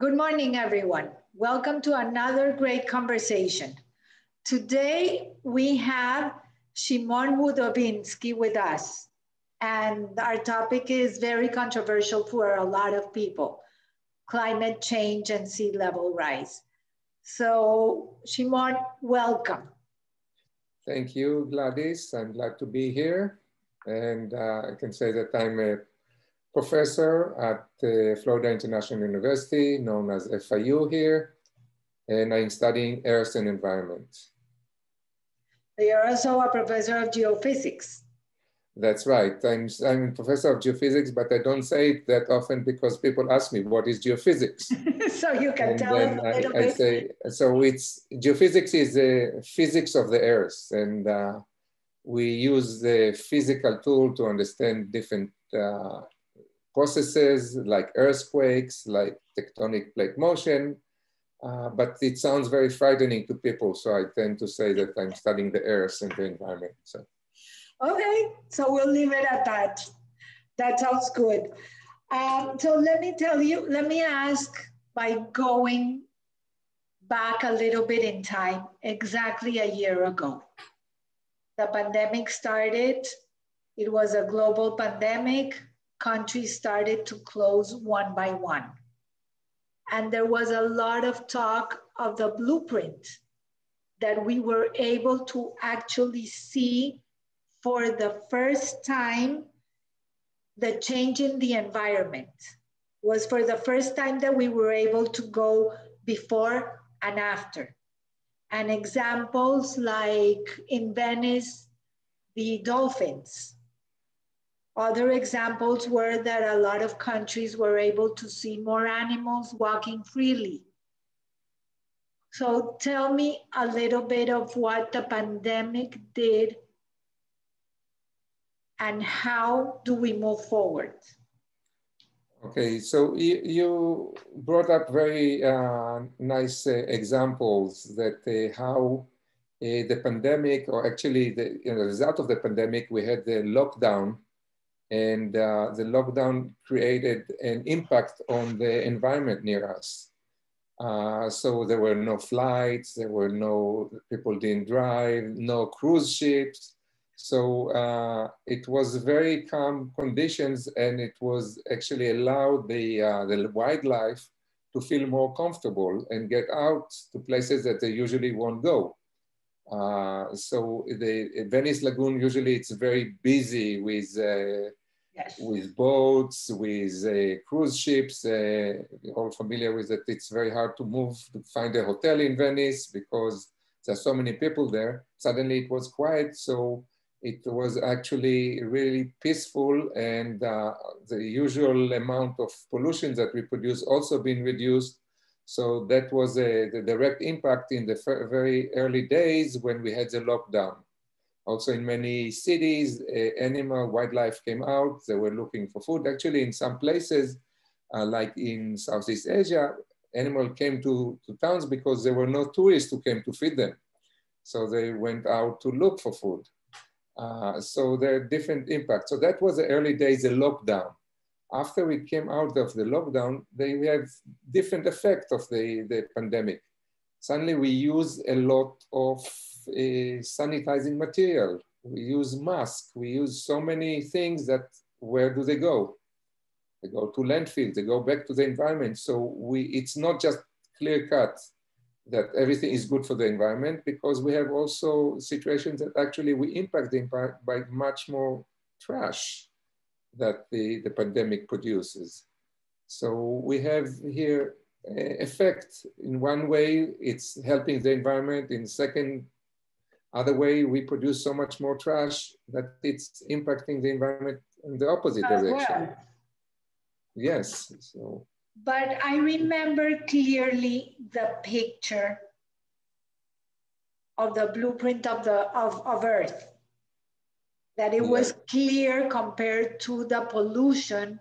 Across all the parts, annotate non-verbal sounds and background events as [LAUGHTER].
Good morning, everyone. Welcome to another great conversation. Today, we have Shimon Wdowinski with us. And our topic is very controversial for a lot of people, climate change and sea level rise. So Shimon, welcome. Thank you, Gladys. I'm glad to be here. And uh, I can say that I'm a professor at uh, Florida International University, known as FIU here, and I'm studying Earth and Environment. You're also a professor of geophysics. That's right. I'm, I'm a professor of geophysics, but I don't say it that often because people ask me, what is geophysics? [LAUGHS] so you can and tell us a little I, bit. Say, so it's, geophysics is the physics of the earth. And uh, we use the physical tool to understand different uh, processes like earthquakes, like tectonic plate motion. Uh, but it sounds very frightening to people. So I tend to say that I'm studying the earth and the environment. So. Okay, so we'll leave it at that. That sounds good. Um, so let me tell you, let me ask by going back a little bit in time, exactly a year ago. The pandemic started, it was a global pandemic. Countries started to close one by one. And there was a lot of talk of the blueprint that we were able to actually see for the first time, the change in the environment was for the first time that we were able to go before and after. And examples like in Venice, the dolphins. Other examples were that a lot of countries were able to see more animals walking freely. So tell me a little bit of what the pandemic did and how do we move forward? Okay, so you, brought up very uh, nice uh, examples that uh, how uh, the pandemic, or actually the you know, result of the pandemic, we had the lockdown, and uh, the lockdown created an impact on the environment near us. Uh, so there were no flights, there were no people didn't drive, no cruise ships, so uh, it was very calm conditions and it was actually allowed the, uh, the wildlife to feel more comfortable and get out to places that they usually won't go. Uh, so the Venice Lagoon, usually it's very busy with, uh, yes. with boats, with uh, cruise ships. Uh, you're all familiar with it. It's very hard to move, to find a hotel in Venice because there's so many people there. Suddenly it was quiet. So it was actually really peaceful and uh, the usual amount of pollution that we produce also been reduced. So that was a, the direct impact in the very early days when we had the lockdown. Also in many cities, uh, animal wildlife came out, they were looking for food. Actually in some places, uh, like in Southeast Asia, animal came to, to towns because there were no tourists who came to feed them. So they went out to look for food. Uh, so there are different impacts. So that was the early days, the lockdown. After we came out of the lockdown, they have different effect of the, the pandemic. Suddenly we use a lot of uh, sanitizing material. We use masks. We use so many things that where do they go? They go to landfill, They go back to the environment. So we, it's not just clear cut that everything is good for the environment because we have also situations that actually we impact the environment by much more trash that the, the pandemic produces. So we have here eh, effect in one way, it's helping the environment. In second, other way, we produce so much more trash that it's impacting the environment in the opposite direction. Well. Yes, so but I remember clearly the picture of the blueprint of the of, of Earth. That it was clear compared to the pollution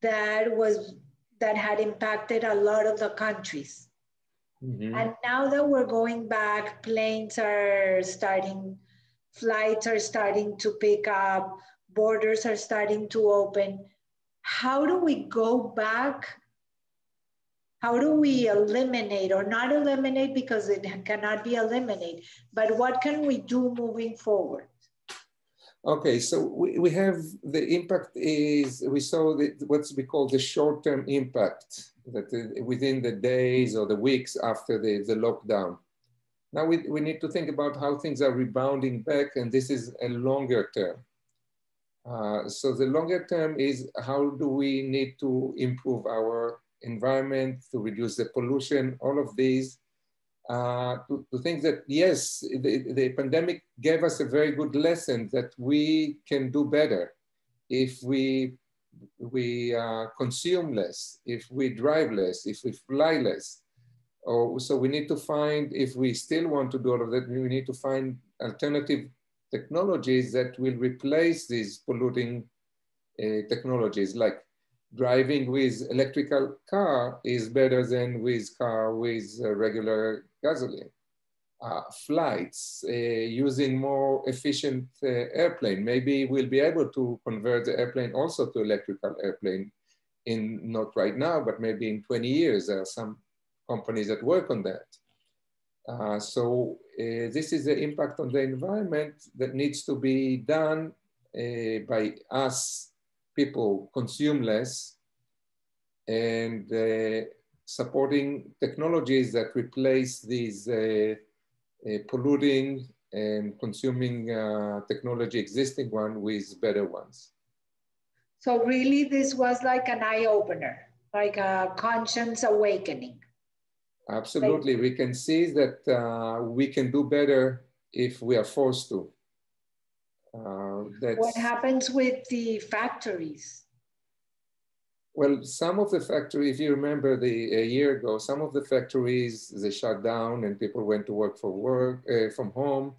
that was that had impacted a lot of the countries. Mm-hmm. And now that we're going back, planes are starting, flights are starting to pick up, borders are starting to open how do we go back? How do we eliminate or not eliminate because it cannot be eliminated, but what can we do moving forward? Okay, so we, we have the impact is, we saw the, what's we call the short-term impact that within the days or the weeks after the, the lockdown. Now we, we need to think about how things are rebounding back and this is a longer term. Uh, so the longer term is how do we need to improve our environment, to reduce the pollution, all of these uh, to, to, think that yes, the, the pandemic gave us a very good lesson that we can do better if we we uh, consume less, if we drive less, if we fly less. Oh, so we need to find, if we still want to do all of that, we need to find alternative technologies that will replace these polluting uh, technologies like driving with electrical car is better than with car with regular gasoline. Uh, flights uh, using more efficient uh, airplane. Maybe we'll be able to convert the airplane also to electrical airplane in not right now, but maybe in 20 years. There are some companies that work on that. Uh, so uh, this is the impact on the environment that needs to be done uh, by us people consume less and supporting technologies that replace these uh, uh, polluting and consuming uh, technology existing one with better ones. So really this was like an eye opener, like a conscience awakening. Absolutely, like, we can see that uh, we can do better if we are forced to. Uh, what happens with the factories? Well, some of the factories, if you remember the a year ago, some of the factories they shut down and people went to work for work uh, from home.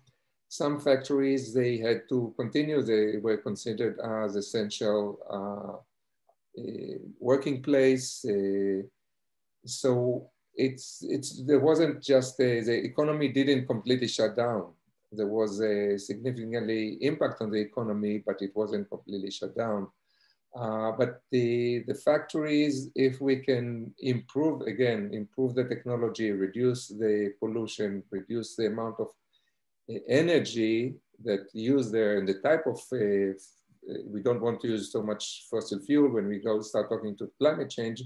Some factories they had to continue; they were considered as essential uh, uh, working place. Uh, so it's it's there wasn't just a, the economy didn't completely shut down. There was a significantly impact on the economy, but it wasn't completely shut down. Uh, but the, the factories, if we can improve, again, improve the technology, reduce the pollution, reduce the amount of uh, energy that use there and the type of, uh, we don't want to use so much fossil fuel when we go start talking to climate change,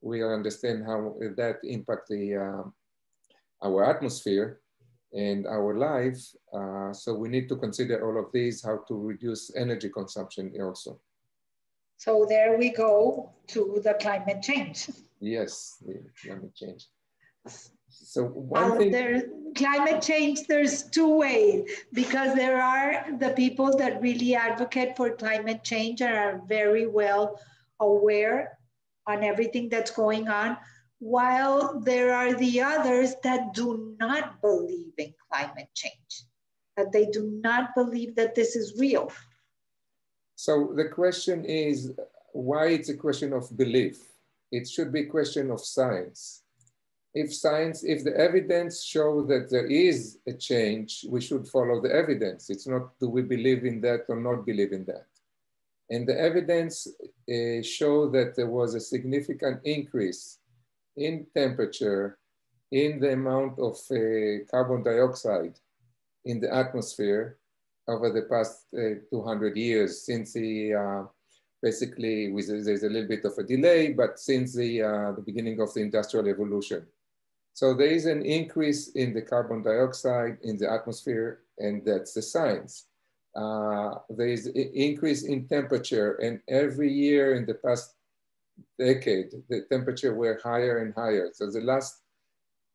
we understand how that impact the, uh, our atmosphere and our life. Uh, so we need to consider all of these, how to reduce energy consumption also. So there we go to the climate change. Yes, the climate change. So one uh, thing. There, climate change, there's two ways because there are the people that really advocate for climate change and are very well aware on everything that's going on, while there are the others that do not believe in climate change, that they do not believe that this is real. So the question is why it's a question of belief. It should be a question of science. If science, if the evidence show that there is a change, we should follow the evidence. It's not do we believe in that or not believe in that. And the evidence uh, show that there was a significant increase in temperature, in the amount of uh, carbon dioxide in the atmosphere over the past uh, 200 years since the uh, basically with, there's a little bit of a delay, but since the, uh, the beginning of the industrial evolution. So there is an increase in the carbon dioxide in the atmosphere, and that's the science. Uh, there is increase in temperature, and every year in the past decade, the temperature were higher and higher. So the last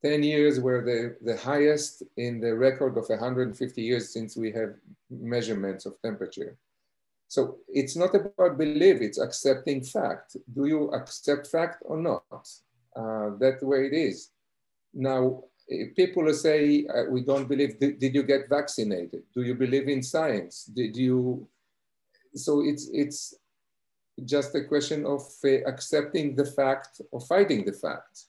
10 years were the, the highest in the record of 150 years since we have measurements of temperature. So it's not about belief, it's accepting fact. Do you accept fact or not? Uh, that's the way it is. Now, people say, uh, we don't believe, did, did, you get vaccinated? Do you believe in science? Did you, so it's, it's just a question of uh, accepting the fact or fighting the fact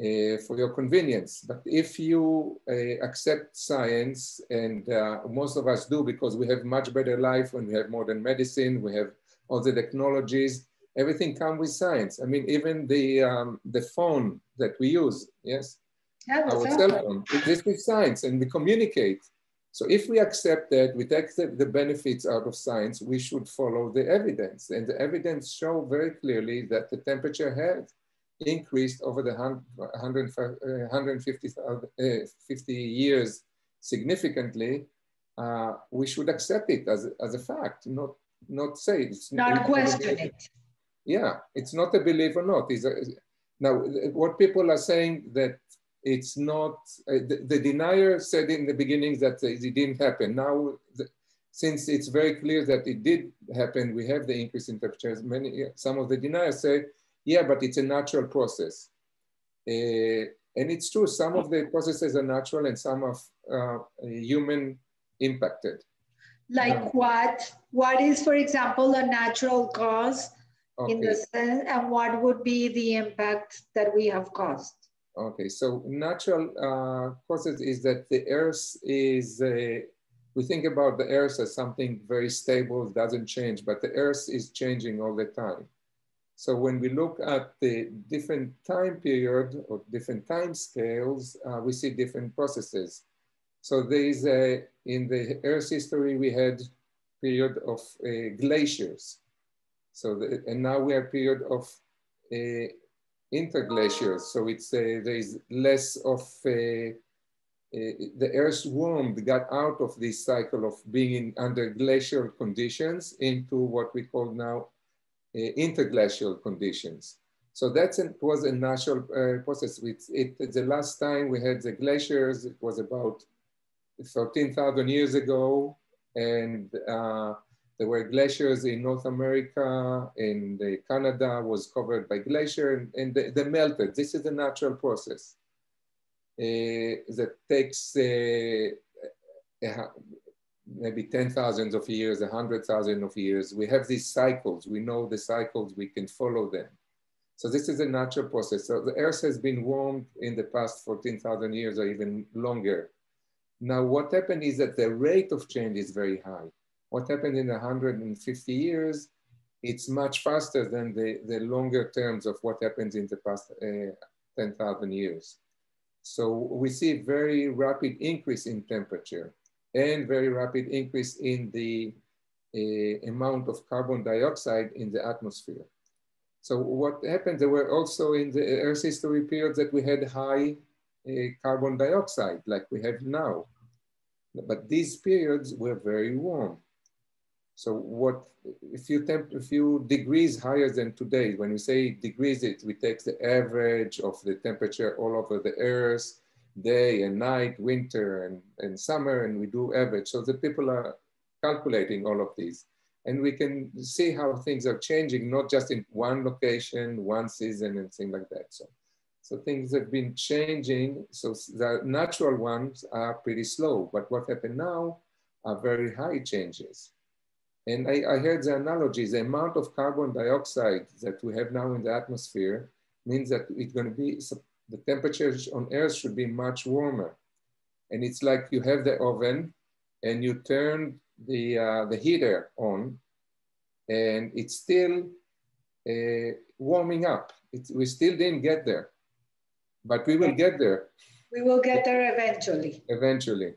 uh, for your convenience. But if you uh, accept science, and uh, most of us do because we have much better life when we have modern medicine, we have all the technologies, everything comes with science. I mean, even the, um, the phone that we use, yes? Yeah, Our cell phone, this is science and we communicate. So if we accept that, we take the, the, benefits out of science, we should follow the evidence. And the evidence show very clearly that the temperature has increased over the 100, 150 uh, uh, 50 years significantly. Uh, we should accept it as, as a fact, not, not say it's not question it. Yeah, it's not a belief or not. It's a, now, what people are saying that it's not, uh, the, the, denier said in the beginning that it didn't happen. Now, the, since it's very clear that it did happen, we have the increase in temperatures. Many, some of the deniers say, yeah, but it's a natural process. Uh, and it's true, some of the processes are natural and some are uh, human impacted. Like um, what? What is, for example, a natural cause okay. in the sense, and what would be the impact that we have caused? Okay, so natural uh, causes is that the earth is, uh, we think about the earth as something very stable, doesn't change, but the earth is changing all the time. So when we look at the different time period or different time scales, uh, we see different processes. So there is a, in the Earth's history, we had period of uh, glaciers. So the, and now we have period of uh, interglaciers. So it's uh, there is less of uh, uh, the Earth's warmed got out of this cycle of being in, under glacial conditions into what we call now interglacial conditions. So that was a natural uh, process. It, it, the last time we had the glaciers, it was about 13,000 years ago. And uh, there were glaciers in North America and Canada was covered by glacier and, and they, they, melted. This is a natural process uh, that takes uh, maybe 10,000 of years, 100,000 of years. We have these cycles. We know the cycles, we can follow them. So this is a natural process. So the Earth has been warmed in the past 14,000 years or even longer. Now what happened is that the rate of change is very high. What happened in 150 years, it's much faster than the, the longer terms of what happens in the past uh, 10,000 years. So we see a very rapid increase in temperature and very rapid increase in the uh, amount of carbon dioxide in the atmosphere. So what happened, there were also in the Earth history periods that we had high uh, carbon dioxide like we have now. But these periods were very warm. So what, a few, temp, a few degrees higher than today, when we say degrees, it, we take the average of the temperature all over the Earth, day and night, winter and, and summer, and we do average. So the people are calculating all of these. And we can see how things are changing, not just in one location, one season and things like that. So, so things have been changing. So the natural ones are pretty slow, but what happened now are very high changes. And I, I heard the analogy, the amount of carbon dioxide that we have now in the atmosphere means that it's going to be the temperatures on Earth should be much warmer. And it's like you have the oven and you turn the, uh, the heater on and it's still uh, warming up. It's, we still didn't get there, but we will get there. We will get there eventually. Eventually.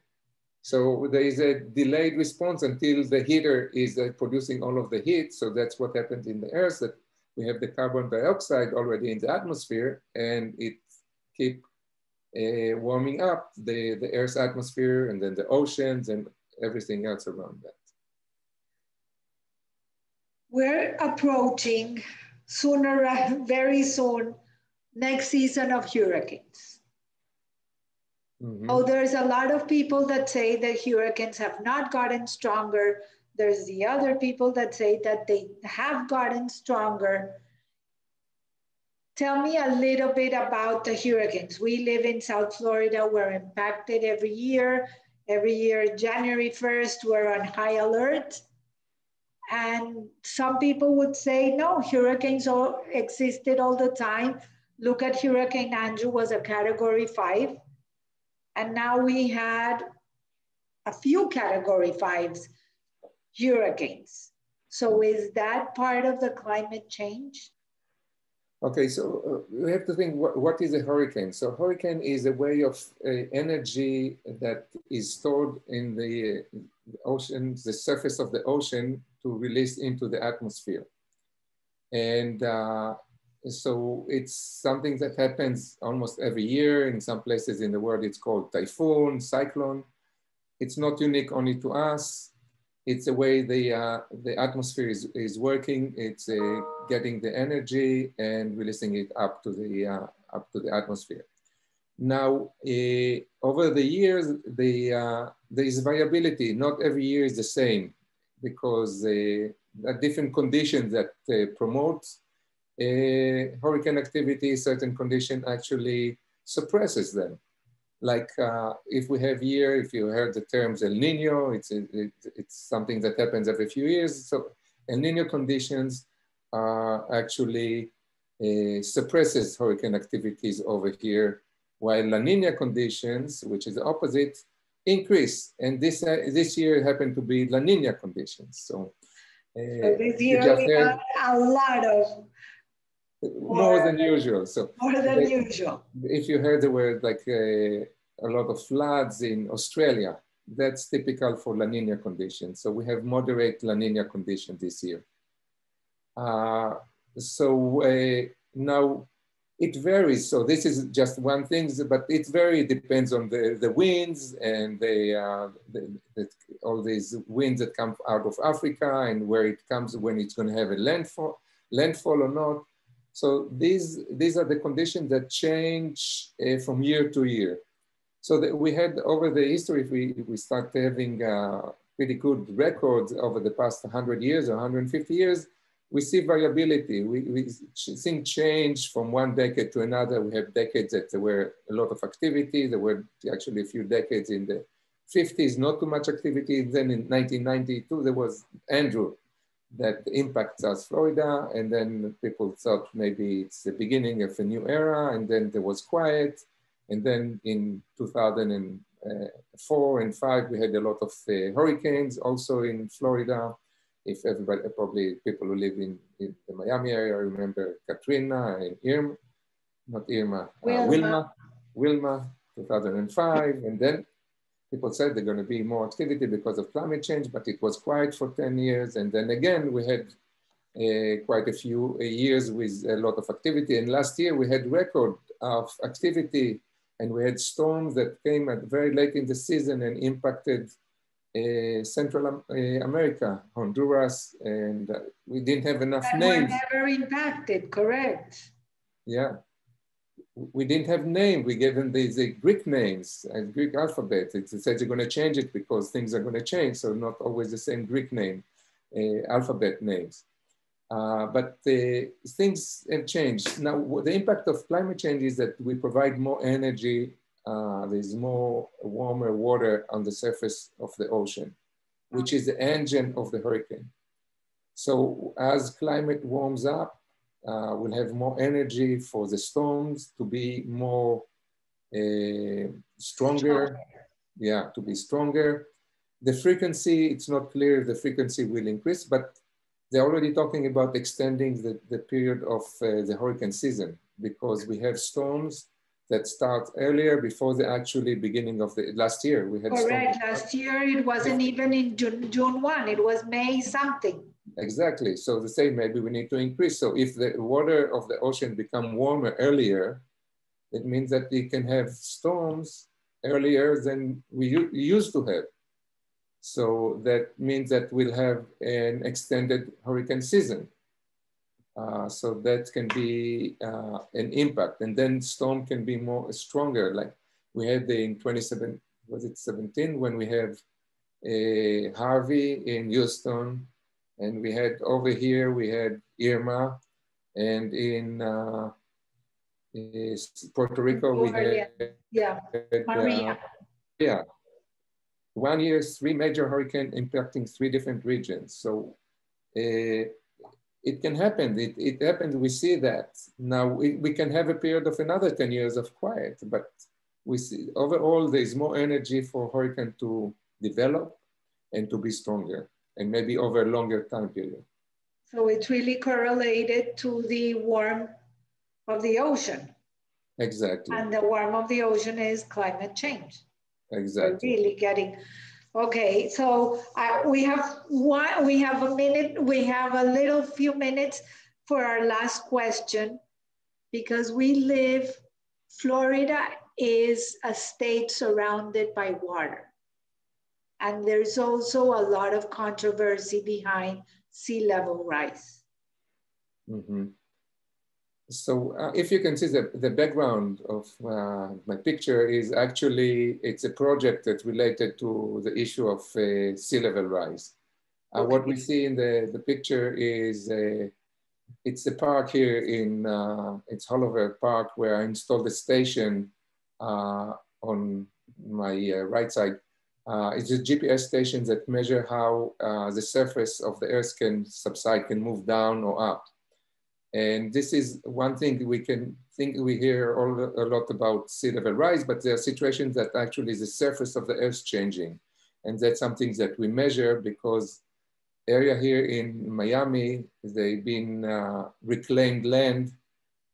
So there is a delayed response until the heater is uh, producing all of the heat. So that's what happened in the Earth, that we have the carbon dioxide already in the atmosphere and it keep uh, warming up the, the Earth's atmosphere and then the oceans and everything else around that. We're approaching sooner, [LAUGHS] very soon, next season of hurricanes. Mm-hmm. Oh, there's a lot of people that say that hurricanes have not gotten stronger. There's the other people that say that they have gotten stronger. Tell me a little bit about the hurricanes. We live in South Florida. We're impacted every year. Every year, January 1st, we're on high alert. And some people would say, no, hurricanes all existed all the time. Look at Hurricane Andrew was a category five. And now we had a few category fives hurricanes. So is that part of the climate change? Okay, so uh, we have to think what, is a hurricane? So hurricane is a way of uh, energy that is stored in the ocean, the surface of the ocean to release into the atmosphere. And uh, so it's something that happens almost every year. In some places in the world, it's called typhoon, cyclone. It's not unique only to us. It's the way the, uh, the atmosphere is, is working. It's uh, getting the energy and releasing it up to the, uh, up to the atmosphere. Now, uh, over the years, the, uh, there is variability. Not every year is the same because uh, different conditions that promote hurricane activity. Certain condition actually suppresses them like uh, if we have here, if you heard the terms El Nino, it's, it, it's something that happens every few years. So El Nino conditions uh, actually uh, suppresses hurricane activities over here, while La Nina conditions, which is the opposite, increase. And this, uh, this year happened to be La Nina conditions. So, uh, so this year we got a lot of more than usual. So more than usual. If you heard the word like uh, a lot of floods in Australia, that's typical for La Nina conditions. So we have moderate La Nina condition this year. Uh, so uh, now it varies. So this is just one thing, but it very depends on the, the winds and the, uh, the, the, all these winds that come out of Africa and where it comes when it's going to have a landfall, landfall or not. So these, these are the conditions that change uh, from year to year. So that we had over the history, if we, we start having uh, pretty good records over the past 100 years or 150 years, we see variability. We, we see change from one decade to another. We have decades that there were a lot of activity. There were actually a few decades in the 50s, not too much activity. Then in 1992, there was Andrew, that impacts us Florida. And then people thought maybe it's the beginning of a new era. And then there was quiet. And then in 2004 and five, we had a lot of uh, hurricanes also in Florida. If everybody, probably people who live in, in the Miami area remember Katrina and Irma, not Irma, Wilma. Uh, Wilma, Wilma, 2005. And then people said they're going to be more activity because of climate change, but it was quiet for 10 years. And then again, we had uh, quite a few years with a lot of activity. And last year we had record of activity and we had storms that came at very late in the season and impacted uh, Central uh, America, Honduras, and uh, we didn't have enough that names. never impacted, correct. Yeah we didn't have name. We gave them these Greek names and Greek alphabet. It said you're going to change it because things are going to change. So not always the same Greek name, uh, alphabet names. Uh, but the, things have changed. Now, the impact of climate change is that we provide more energy. Uh, there's more warmer water on the surface of the ocean, which is the engine of the hurricane. So as climate warms up, uh, will have more energy for the storms to be more uh, stronger. Yeah, to be stronger. The frequency, it's not clear if the frequency will increase, but they're already talking about extending the, the period of uh, the hurricane season because we have storms that start earlier before the actually beginning of the last year. We had correct. Last year it wasn't even in June, June one. It was May something. Exactly. So the same, maybe we need to increase. So if the water of the ocean become warmer earlier, it means that we can have storms earlier than we used to have. So that means that we'll have an extended hurricane season. Uh, so that can be uh, an impact. And then storm can be more stronger. Like we had the, in 27, was it 17, when we have a Harvey in Houston, and we had over here, we had Irma, and in uh, Puerto Rico, we had, yeah. Had, Maria. Uh, yeah. One year, three major hurricanes impacting three different regions. So uh, it can happen. It, it happens. We see that. Now we, we can have a period of another 10 years of quiet, but we see overall there's more energy for hurricane to develop and to be stronger. And maybe over a longer time period. So it's really correlated to the warmth of the ocean. Exactly. And the warmth of the ocean is climate change. Exactly. We're really getting, okay, so uh, we have one, we have a minute, we have a little few minutes for our last question because we live, Florida is a state surrounded by water. And there's also a lot of controversy behind sea level rise. Mm-hmm. So uh, if you can see the, the background of uh, my picture is actually, it's a project that's related to the issue of uh, sea level rise. Uh, okay. What we see in the, the picture is a, it's a park here in, uh, it's Haulover Park where I installed a station uh, on my right side. It's a GPS station that measure how the surface of the earth can subside, can move down or up. And this is one thing we can think we hear all, a lot about sea level rise, but there are situations that actually the surface of the earth changing. And that's something that we measure because area here in Miami, they've been uh, reclaimed land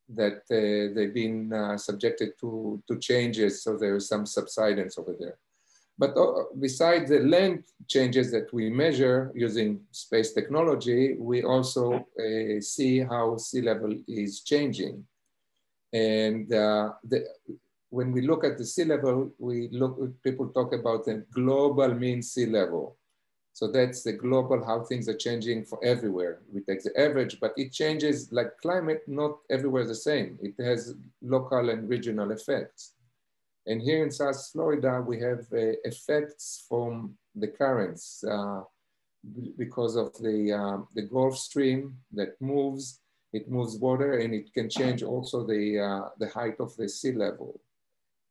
that uh, they've been uh, subjected to, to changes. So there is some subsidence over there. But uh, besides the land changes that we measure using space technology, we also uh, see how sea level is changing. And uh, the, when we look at the sea level, we look, people talk about the global mean sea level. So that's the global, how things are changing for everywhere. We take the average, but it changes like climate, not everywhere the same. It has local and regional effects. And here in South Florida, we have uh, effects from the currents uh, because of the, uh, the Gulf Stream that moves, it moves water and it can change also the, uh, the height of the sea level.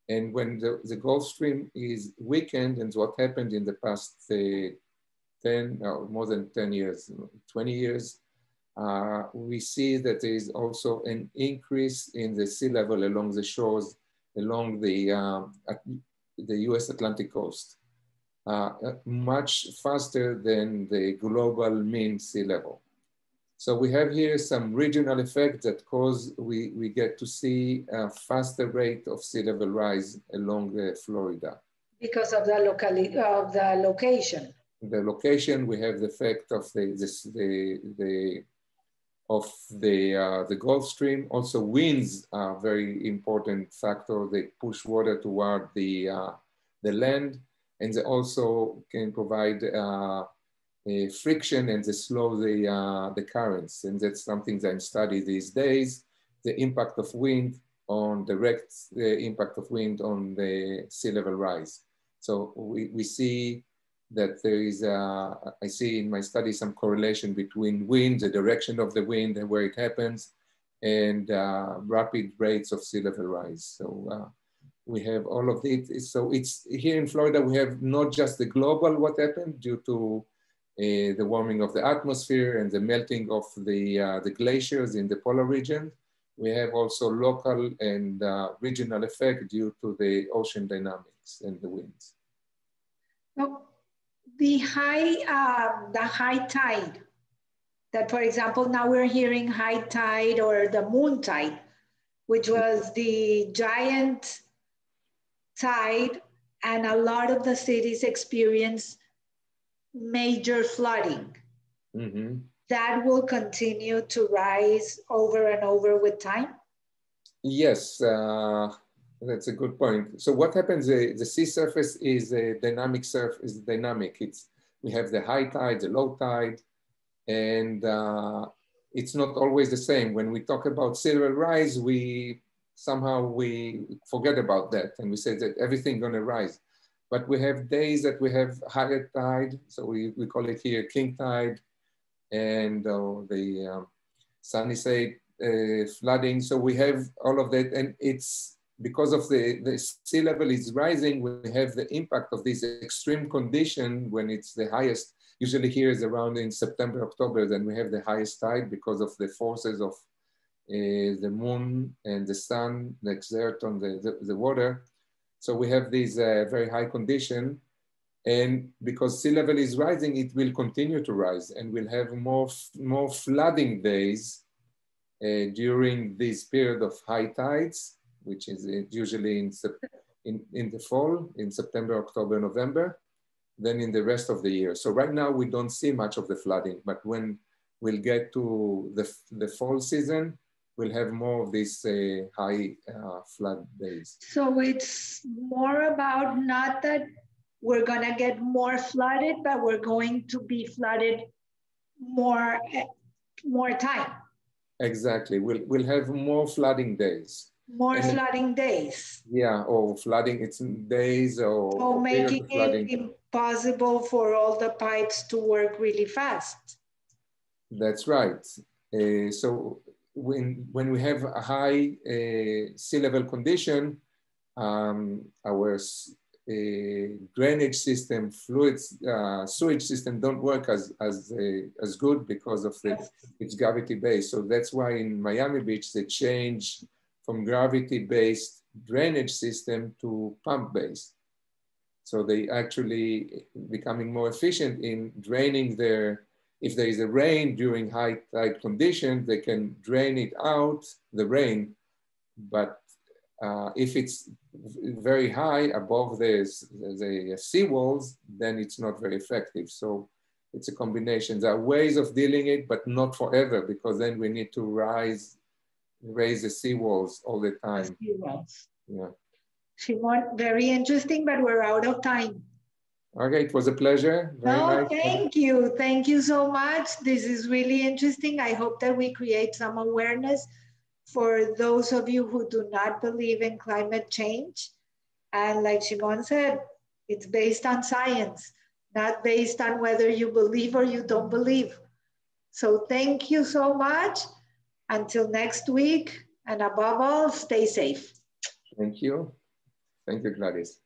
And when the, the Gulf Stream is weakened, and what happened in the past uh, 10, no, more than 10 years, 20 years, uh, we see that there is also an increase in the sea level along the shores along the, uh, the US Atlantic coast, uh, much faster than the global mean sea level. So we have here some regional effects that cause we, we get to see a faster rate of sea level rise along uh, Florida. Because of the, locali of the location. The location, we have the effect of the, this, the, the of the, uh, the Gulf Stream. Also winds are very important factor. They push water toward the, uh, the land and they also can provide uh, friction and they slow the, uh, the currents. And that's something that I study these days, the impact of wind on direct the impact of wind on the sea level rise. So we, we see that there is, a, I see in my study some correlation between wind, the direction of the wind and where it happens, and uh, rapid rates of sea level rise. So uh, we have all of it. So it's here in Florida, we have not just the global what happened due to uh, the warming of the atmosphere and the melting of the, uh, the glaciers in the polar region. We have also local and uh, regional effect due to the ocean dynamics and the winds. The high, uh, the high tide, that for example, now we're hearing high tide or the moon tide, which was the giant tide and a lot of the cities experience major flooding. Mm-hmm. That will continue to rise over and over with time? Yes, uh, that's a good point. So what happens, uh, the sea surface is a dynamic surface, is dynamic. It's, we have the high tide, the low tide, and uh, it's not always the same. When we talk about sea level rise, we somehow we forget about that and we say that everything gonna rise. But we have days that we have higher tide, so we, we call it here king tide, and uh, the um, sunny side uh, flooding. So we have all of that, and it's because of the, the sea level is rising, we have the impact of this extreme condition when it's the highest, usually here is around in September, October, then we have the highest tide because of the forces of uh, the moon and the sun that exert on the, the, the, water. So we have this uh, very high condition. And because sea level is rising, it will continue to rise and we'll have more, more flooding days uh, during this period of high tides, which is uh, usually in, in, in the fall, in September, October, November, than in the rest of the year. So right now we don't see much of the flooding, but when we'll get to the, the fall season, we'll have more of these uh, high uh, flood days. So it's more about not that we're gonna get more flooded, but we're going to be flooded more, more time. Exactly, we'll, we'll have more flooding days. More and flooding days. Yeah, or flooding, it's days or, or making it impossible for all the pipes to work really fast. That's right. Uh, so when, when we have a high uh, sea level condition, um, our uh, drainage system, fluids, uh, sewage system don't work as, as, uh, as good because of the, its gravity base. So that's why in Miami Beach, they changed from gravity-based drainage system to pump-based. So they actually becoming more efficient in draining their if there is a rain during high tide conditions, they can drain it out, the rain. But uh, if it's very high above the, the sea walls, then it's not very effective. So it's a combination. There are ways of dealing it, but not forever, because then we need to rise, raise the sea walls all the time. The yeah. Shimon, very interesting, but we're out of time. Okay, it was a pleasure. Very no, nice. thank you. Thank you so much. This is really interesting. I hope that we create some awareness for those of you who do not believe in climate change. And like Shimon said, it's based on science, not based on whether you believe or you don't believe. So thank you so much. Until next week, and above all, stay safe. Thank you. Thank you, Gladys.